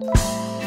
you